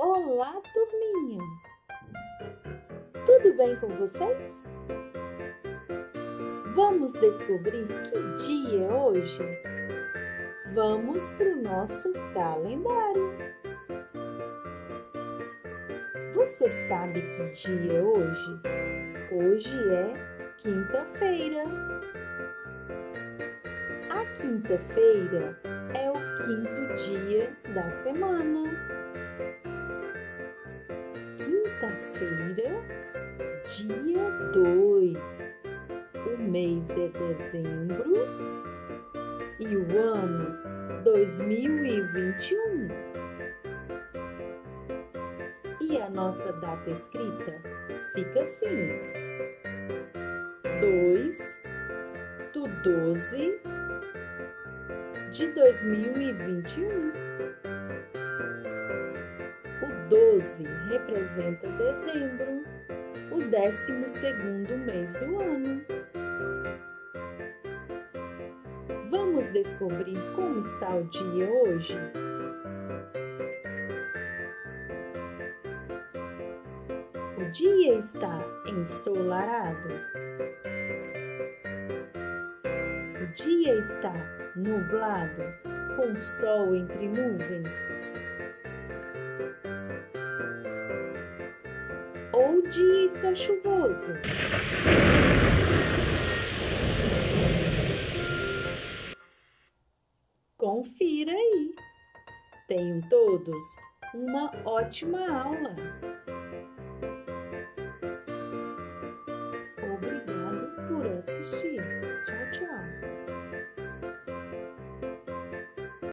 Olá, turminha! Tudo bem com vocês? Vamos descobrir que dia é hoje? Vamos para o nosso calendário. Você sabe que dia é hoje? Hoje é quinta-feira. A quinta-feira é o quinto dia da semana. Quinta-feira, dia 2. O mês é dezembro e o ano 2021. E a nossa data escrita fica assim: 2 do 12 de 2021. O 12 representa dezembro, o décimo segundo mês do ano. Vamos descobrir como está o dia hoje? O dia está ensolarado. O dia está nublado, com sol entre nuvens. O dia está chuvoso. Confira aí. Tenham todos uma ótima aula!